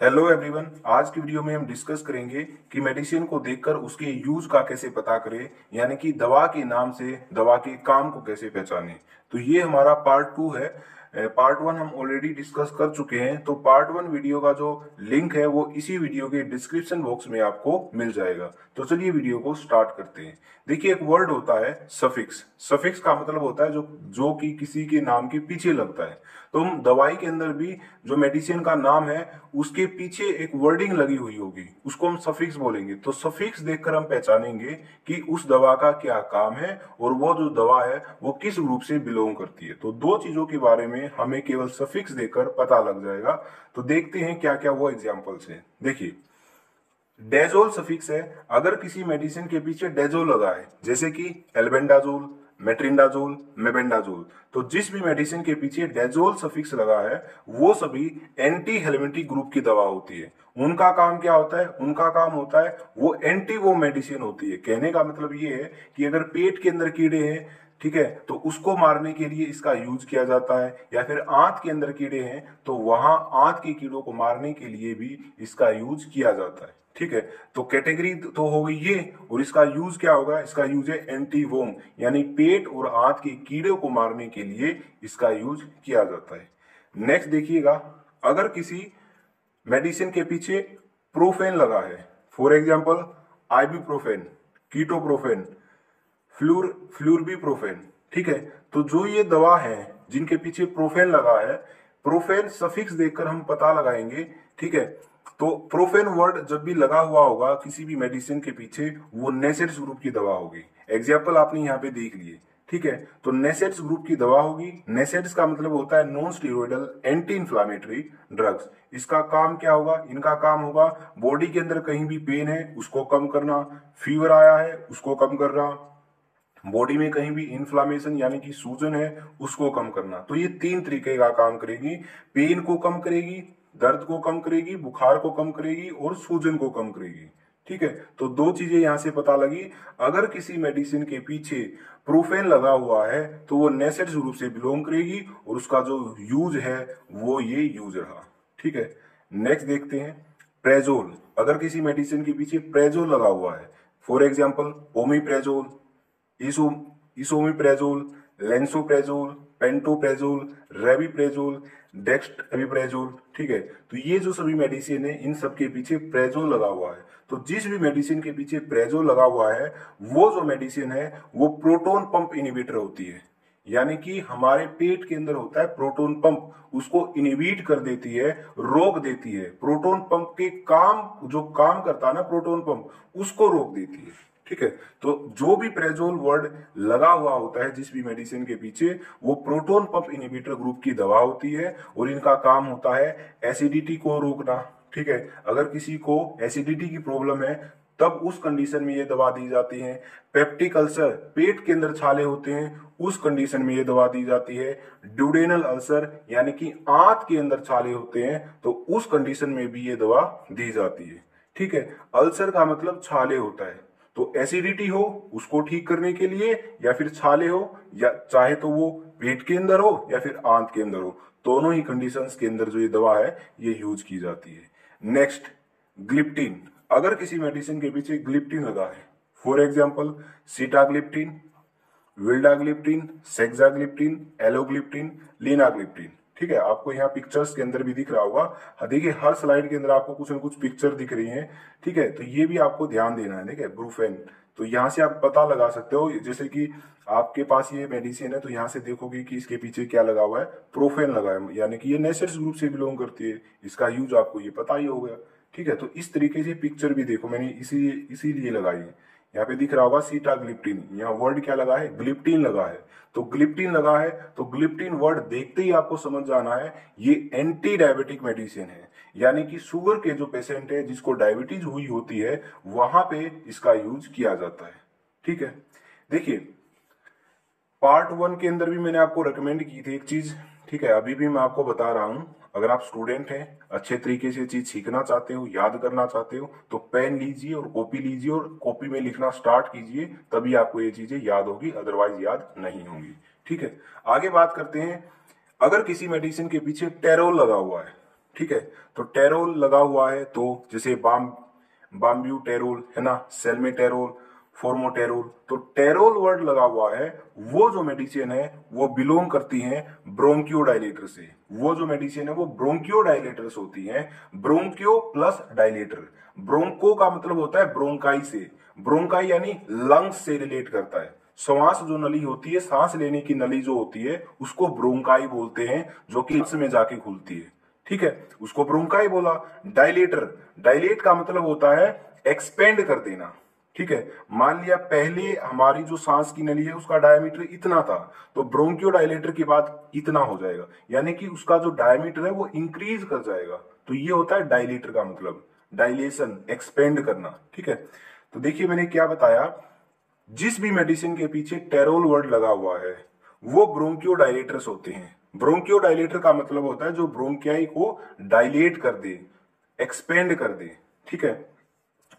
Hello everyone आज की video में हम डिस्कस करेंगे कि मेडिसिन को देखकर उसके यूज़ का कैसे पता करें, यानी कि दवा के नाम से, दवा के काम को कैसे पहचाने। तो ये हमारा पार्ट टू है। पार्ट वन हम ऑलरेडी डिस्कस कर चुके हैं। तो पार्ट वन वीडियो का जो लिंक है, वो इसी वीडियो के डिस्क्रिप्शन बॉक्स में आपको मिल जाएगा। तो चलिए वीडियो को स्टार्ट करते हैं। देखिए, एक वर्ड होता है सफिक्स सफिक्स का मतलब होता है जो जो कि किसी के नाम के पीछे लगता है। तो हम दवाई के अंदर भी जो मेडिसिन का नाम है, उसके पीछे एक वर्डिंग लगी हुई होगी। उसको हम सफिक्स बोलेंगे। तो सफिक्स देखकर हम पहचानेंगे कि उस दवा का क्या काम है और वो जो दवा है, वो किस ग्रुप से बिलोंग करती है। तो दो चीज़ों के बारे में हमें केवल सफिक्स देखकर पता लग जाएगा। तो देखते हैं क्या क्या वो एग्जाम्पल्स है। देखिए, डेजोल सफिक्स है। अगर किसी मेडिसिन के पीछे डेजोल लगा है जैसे कि एल्बेंडाजोल मेट्रिंडाजोल मेबेंडाजोल तो जिस भी मेडिसिन के पीछे डेजोल सफिक्स लगा है, वो सभी एंटी हेलमेटिक ग्रुप की दवा होती है। उनका काम क्या होता है? उनका काम होता है, वो एंटी वो मेडिसिन होती है। कहने का मतलब ये है कि अगर पेट के अंदर कीड़े हैं ठीक है? तो उसको मारने के लिए इसका यूज़ किया जाता है। या फिर आंत के अंदर कीड़े हैं तो वहाँ आंत के कीड़ों को मारने के लिए भी इसका यूज़ किया जाता है। ठीक है? तो कैटेगरी तो हो गई ये, और इसका यूज़ क्या होगा? इसका यूज़ है एंटीवोम यानी पेट और आंत के कीड़े को मारने के लिए इसका यूज़ किया जाता है। नेक्स्ट देखिएगा, अगर किसी मेडिसिन के पीछे प्रोफेन लगा है for example ibuprofen ketoprofen flurbiprofen ठीक है? तो जो ये दवा है, जिनके पीछे प्रोफेन लगा है, प्रोफेन सफिक्स देखकर हम पता लगाएँगे, ठीक है? तो प्रोफेन वर्ड जब भी लगा हुआ होगा किसी भी मेडिसिन के पीछे, वो नेसेट्स ग्रुप की दवा होगी। एग्ज़ाम्पल आपने यहाँ पे देख लिए, ठीक है? तो नेसेट्स ग्रुप की दवा होगी। नेसेट्स का मतलब होता है non steroidal anti inflammatory drugs इसका काम क्या होगा? इनका काम होगा बॉडी के अंदर कहीं भी पेन है, उसको कम करना। फीवर आया है, उसको कम करना। बॉडी में कहीं भी इन्फ्लामेशन यानी कि सूजन है, उसको कम करना। तो ये तीन तरीके का काम करेगी। पेन को कम करेगी, दर्द को कम करेगी, बुखार को कम करेगी और सूजन को कम करेगी। ठीक है? तो दो चीज़ें यहाँ से पता लगी। अगर किसी मेडिसिन के पीछे प्रोफेन लगा हुआ है तो वो नेसेट रूप से बिलोंग करेगी और उसका जो यूज़ है, वो ये यूज़ रहा। ठीक है? नेक्स्ट देखते हैं। प्रेजोल अगर किसी मेडिसिन के पीछे प्रेजोल लगा हुआ है for example omeprazole esomeprazole lansoprazole pantoprazole rabeprazole dexrabeprazole ठीक है? तो ये जो सभी मेडिसिन है, इन सब के पीछे प्रेजोल लगा हुआ है। तो जिस भी मेडिसिन के पीछे प्रेजोल लगा हुआ है, वो जो मेडिसिन है, वो प्रोटोन पंप इनिबिटर होती है। यानी कि हमारे पेट के अंदर होता है प्रोटोन पंप उसको इनिबिट कर देती है, रोक देती है। प्रोटोन पंप के काम, जो काम करता है ना प्रोटोन पंप उसको रोक देती है। ठीक है? तो जो भी प्रेजोल वर्ड लगा हुआ होता है, जिस भी मेडिसिन के पीछे, वो प्रोटोन पंप इनिबिटर ग्रुप की दवा होती है और इनका काम होता है एसिडिटी को रोकना, ठीक है? अगर किसी को एसिडिटी की प्रॉब्लम है, तब उस कंडीशन में ये दवा दी जाती है। पेप्टिक अल्सर पेट के अंदर छाले होते हैं, उस कंडीशन में ये दवा दी जाती है। ड्यूडेनल अल्सर यानी कि आंत के अंदर छाले होते हैं तो उस कंडीशन में भी ये दवा दी जाती है। ठीक है? अल्सर का मतलब छाले होता है। तो एसिडिटी हो, उसको ठीक करने के लिए, या फिर छाले हो, या चाहे तो वो पेट के अंदर हो, या फिर आंत के अंदर हो, दोनों ही कंडीशंस के अंदर जो ये दवा है, ये यूज़ की जाती है। नेक्स्ट ग्लिप्टिन अगर किसी मेडिसिन के पीछे ग्लिप्टिन लगा है for example sitagliptin vildagliptin saxagliptin alogliptin linagliptin ठीक है आपको यहाँ पिक्चर्स के अंदर भी दिख रहा होगा। हाँ, देखिए हर स्लाइड के अंदर आपको कुछ न कुछ पिक्चर दिख रही हैं ठीक है? तो ये भी आपको ध्यान देना है ठीक है? ब्रूफेन तो यहाँ से आप पता लगा सकते हो जैसे कि आपके पास ये मेडिसिन है तो यहाँ से देखोगे कि इसके पीछे क्या लगा हुआ है। प्रोफेन लगा है यानी कि ये नेसेट्स ग्रुप से बिलोंग करती है। इसका यूज़ आपको ये पता ही हो गया ठीक है? तो इस तरीके से पिक्चर भी देखो मैंने इसी इसीलिए लगाई है। यहाँ पे दिख रहा होगा सीटा ग्लिप्टीन यहाँ वर्ड क्या लगा है? ग्लिप्टीन लगा है। तो ग्लिप्टीन लगा है तो ग्लिप्टीन वर्ड देखते ही आपको समझ जाना है, ये एंटी डायबिटिक मेडिसिन है। यानी कि शुगर के जो पेशेंट है, जिसको डायबिटीज़ हुई होती है, वहाँ पे इसका यूज़ किया जाता है। ठीक है? देखिए पार्ट वन के अंदर भी मैंने आपको रिकमेंड की थी एक चीज़। ठीक है? अभी भी मैं आपको बता रहा हूँ। अगर आप स्टूडेंट हैं, अच्छे तरीके से चीज़ सीखना चाहते हो, याद करना चाहते हो तो पेन लीजिए और कॉपी लीजिए और कॉपी में लिखना स्टार्ट कीजिए, तभी आपको ये चीज़ें याद होगी अदरवाइज़ याद नहीं होंगी। ठीक है? आगे बात करते हैं। अगर किसी मेडिसिन के पीछे टेरोल लगा हुआ है, ठीक है? तो टेरोल लगा हुआ है तो जैसे बाम बाम्ब्यू टेरोल, है ना? Salmeterol formoterol. तो टेरोल वर्ड लगा हुआ है, वो जो मेडिसिन है, वो बिलोंग करती है ब्रोंकियोडाइलेटर से। वो जो मेडिसिन है, वो ब्रोंकियोडाइलेटर्स होती है। ब्रोंकियो प्लस डायलेटर ब्रोंको का मतलब होता है ब्रोंकाई से। ब्रोंकाई यानी लंग्स से रिलेट करता है। श्वास जो नली होती है, सांस लेने की नली जो होती है, उसको ब्रोंकाई बोलते हैं, जो कि में जाके खुलती है। ठीक है? उसको ब्रोंकाई बोला। डायलेटर डायलेट का मतलब होता है, एक्सपेंड कर देना। ठीक है? मान लिया पहले हमारी जो सांस की नली है, उसका डायमीटर इतना था तो ब्रोंकियो डायलेटर के बाद इतना हो जाएगा। यानी कि उसका जो डायमीटर है, वो इंक्रीज कर जाएगा। तो ये होता है डायलेटर का मतलब। डायलेशन एक्सपेंड करना, ठीक है? तो देखिए मैंने क्या बताया। जिस भी मेडिसिन के पीछे टेरोल वर्ड लगा हुआ है, वो ब्रोंकियो डायलेटर्स होते हैं। ब्रोंकियो डायलेटर का मतलब होता है जो ब्रोंकियाई को डायलेट कर दे एक्सपेंड कर दे, ठीक है?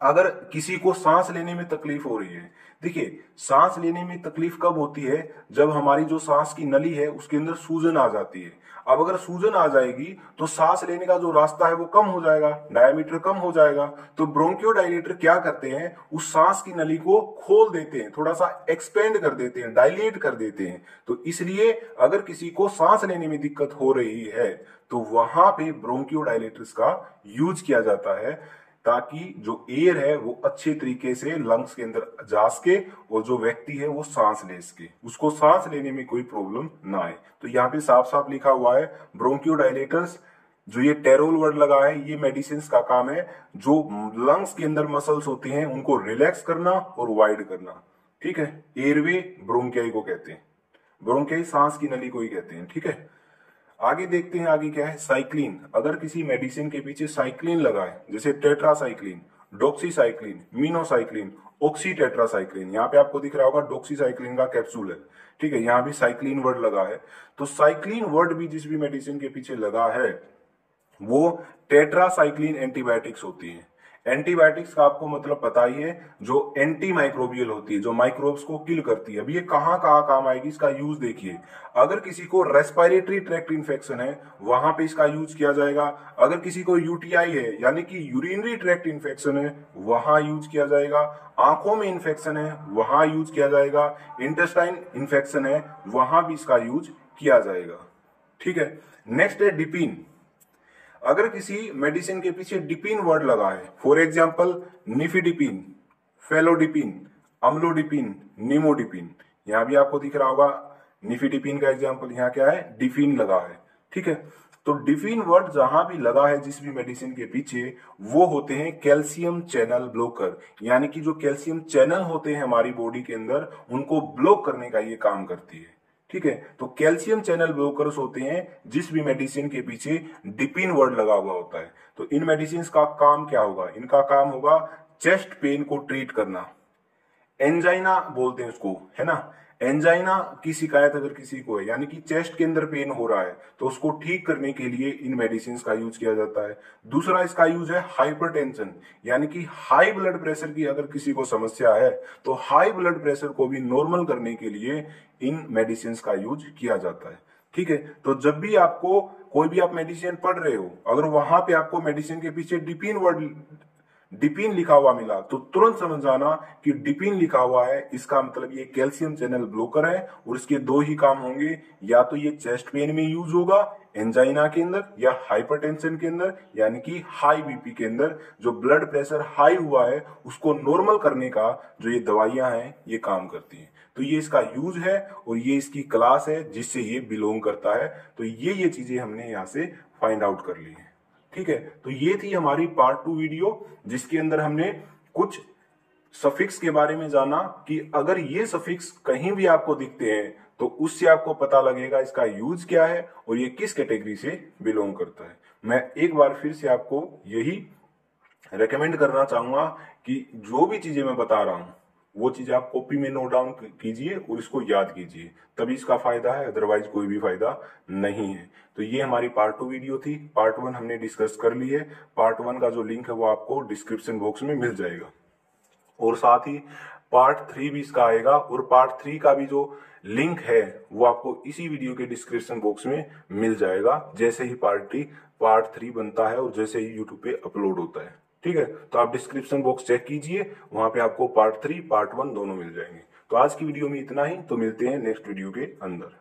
अगर किसी को सांस लेने में तकलीफ़ हो रही है, देखिए, सांस लेने में तकलीफ़ कब होती है? जब हमारी जो सांस की नली है, उसके अंदर सूजन आ जाती है। अब अगर सूजन आ जाएगी तो सांस लेने का जो रास्ता है, वो कम हो जाएगा, डायमीटर कम हो जाएगा। तो ब्रोंकियो डायलेटर क्या करते हैं? उस सांस की नली को खोल देते हैं थोड़ा सा एक्सपेंड कर देते हैं डायलेट कर देते हैं। तो इसलिए अगर किसी को सांस लेने में दिक्कत हो रही है तो वहाँ पे ब्रोंकियोडाइलेटर्स का यूज़ किया जाता है। ताकि जो एयर है वो अच्छे तरीके से लंग्स के अंदर जा सके और जो व्यक्ति है वो सांस ले सके। उसको सांस लेने में कोई प्रॉब्लम ना आए। तो यहाँ पे साफ़ साफ़ लिखा हुआ है ब्रोंक्योडाइलेटर्स जो ये टेरोल वर्ड लगा है, ये मेडिसिन का काम है, जो लंग्स के अंदर मसल्स होते हैं, उनको रिलैक्स करना और वाइड करना। ठीक है? एयरवे ब्रोंकियाई को कहते हैं। ब्रोंकियाई सांस की नली को ही कहते हैं। ठीक है? आगे देखते हैं आगे क्या है साइक्लिन अगर किसी मेडिसिन के पीछे साइक्लिन लगाए, जैसे टेट्रासाइक्लिन डोक्सीसाइक्लिन मीनोसाइक्लिन ऑक्सीटेट्रासाइक्लिन यहाँ पे आपको दिख रहा होगा डोक्सीसाइक्लिन का कैप्सूल है। ठीक है, यहाँ भी साइक्लिन वर्ड लगा है। तो साइक्लिन वर्ड भी जिस भी मेडिसिन के पीछे लगा है, वो टेट्रासाइक्लिन एंटीबायोटिक्स होती है। एंटीबायोटिक्स का आपको मतलब पता ही है जो एंटी माइक्रोबियल होती है, जो माइक्रोब्स को किल करती है। अभी ये कहाँ कहाँ काम आएगी, इसका यूज़ देखिए। अगर किसी को रेस्पायरेटरी ट्रैक्ट इन्फेक्शन है, वहाँ पे इसका यूज़ किया जाएगा। अगर किसी को यूटीआई है, यानी कि यूरिनरी ट्रैक्ट इन्फेक्शन है, वहाँ यूज़ किया जाएगा। आँखों में इन्फेक्शन है, वहाँ यूज़ किया जाएगा। इंटेस्टाइन इन्फेक्शन है, वहाँ भी इसका यूज़ किया जाएगा। ठीक है? नेक्स्ट है डिपिन अगर किसी मेडिसिन के पीछे डिपिन वर्ड लगा है for example nifedipine felodipine amlodipine nimodipine यहाँ भी आपको दिख रहा होगा निफिडिपिन का एग्ज़ाम्पल यहाँ क्या है डिफिन लगा है, ठीक है? तो डिफिन वर्ड जहाँ भी लगा है जिस भी मेडिसिन के पीछे, वो होते हैं कैल्शियम चैनल ब्लॉकर, यानी कि जो कैल्शियम चैनल होते हैं हमारी बॉडी के अंदर, उनको ब्लॉक करने का ये काम करती है। ठीक है? तो कैल्शियम चैनल ब्रोकर होते हैं, जिस भी मेडिसिन के पीछे डिपिन वर्ड लगा हुआ होता है। तो इन मेडिसिन का काम क्या होगा? इनका काम होगा चेस्ट पेन को ट्रीट करना। एंजाइना बोलते हैं उसको, है ना? एंजाइना की शिकायत अगर किसी को है, यानी कि चेस्ट के अंदर पेन हो रहा है तो उसको ठीक करने के लिए इन मेडिसिन का यूज़ किया जाता है। दूसरा इसका यूज़ है हाइपरटेंशन यानी कि हाई ब्लड प्रेशर की अगर किसी को समस्या है तो हाई ब्लड प्रेशर को भी नॉर्मल करने के लिए इन मेडिसिन का यूज़ किया जाता है। ठीक है? तो जब भी आपको कोई भी आप मेडिसिन पढ़ रहे हो, अगर वहाँ पे आपको मेडिसिन के पीछे डिपिन वर्ड डिपिन लिखा हुआ मिला। तो तुरंत समझ जाना कि डिपिन लिखा हुआ है, इसका मतलब ये कैल्शियम चैनल ब्लोकर है और इसके दो ही काम होंगे। या तो ये चेस्ट पेन में यूज़ होगा, एंजाइना के अंदर, या हाइपरटेंशन के अंदर, यानी कि हाई बीपी के अंदर, जो ब्लड प्रेशर हाई हुआ है, उसको नॉर्मल करने का जो ये दवाइयाँ हैं, ये काम करती हैं। तो ये इसका यूज़ है और ये इसकी क्लास है, जिससे ये बिलोंग करता है। तो ये ये चीज़ें हमने यहाँ से फाइंड आउट कर ली है। ठीक है? तो ये थी हमारी पार्ट टू वीडियो जिसके अंदर हमने कुछ सफिक्स के बारे में जाना कि अगर ये सफिक्स कहीं भी आपको दिखते हैं तो उससे आपको पता लगेगा इसका यूज़ क्या है और ये किस कैटेगरी से बिलोंग करता है। मैं एक बार फिर से आपको यही रेकमेंड करना चाहूँगा कि जो भी चीज़ें मैं बता रहा हूँ वो चीज़ आप कॉपी में नोट डाउन कीजिए और इसको याद कीजिए। तभी इसका फ़ायदा है अदरवाइज़ कोई भी फ़ायदा नहीं है। तो ये हमारी पार्ट टू वीडियो थी। पार्ट वन हमने डिस्कस कर ली है। पार्ट वन का जो लिंक है वो आपको डिस्क्रिप्शन बॉक्स में मिल जाएगा। और साथ ही पार्ट थ्री भी इसका आएगा और पार्ट थ्री का भी जो लिंक है, वो आपको इसी वीडियो के डिस्क्रिप्शन बॉक्स में मिल जाएगा। जैसे ही पार्ट थ्री पार्ट थ्री बनता है और जैसे ही यूट्यूब पे अपलोड होता है। ठीक है? तो आप डिस्क्रिप्शन बॉक्स चेक कीजिए, वहाँ पे आपको पार्ट थ्री पार्ट वन दोनों मिल जाएँगे। तो आज की वीडियो में इतना ही तो मिलते हैं नेक्स्ट वीडियो के अंदर।